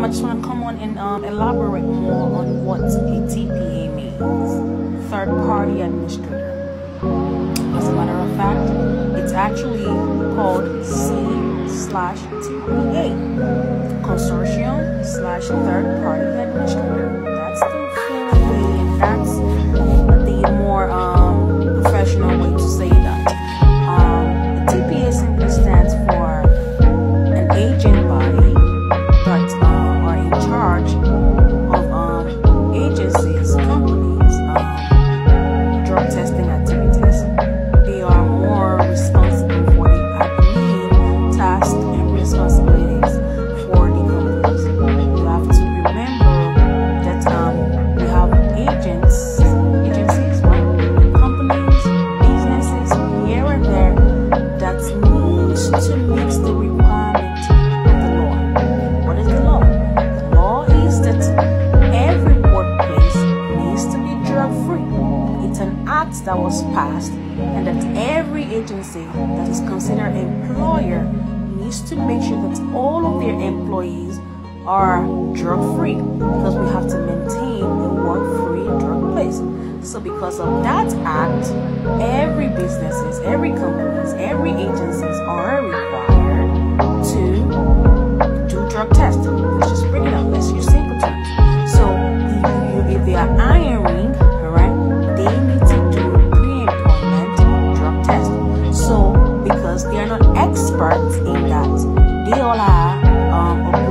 um, I just want to come on and um, elaborate more on what a TPA means. Third party administrator. As a matter of fact, it's actually called C slash TPA, Consortium slash Third Party Administrator. To meet the requirement of the law. What is the law? The law is that every workplace needs to be drug free. It's an act that was passed, and that every agency that is considered employer needs to make sure that all of their employees are drug free because we have to maintain a work free drug place. So because of that act, every businesses, every companies, every agencies are if they are alright, they need to do pre-employment drug test. So because they are not experts in that, they all are um,